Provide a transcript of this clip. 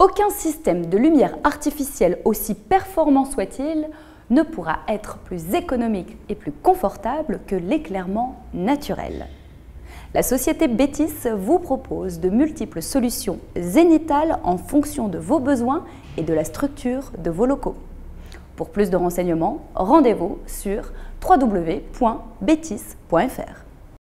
Aucun système de lumière artificielle, aussi performant soit-il, ne pourra être plus économique et plus confortable que l'éclairement naturel. La société Bétis vous propose de multiples solutions zénitales en fonction de vos besoins et de la structure de vos locaux. Pour plus de renseignements, rendez-vous sur www.bétis.fr.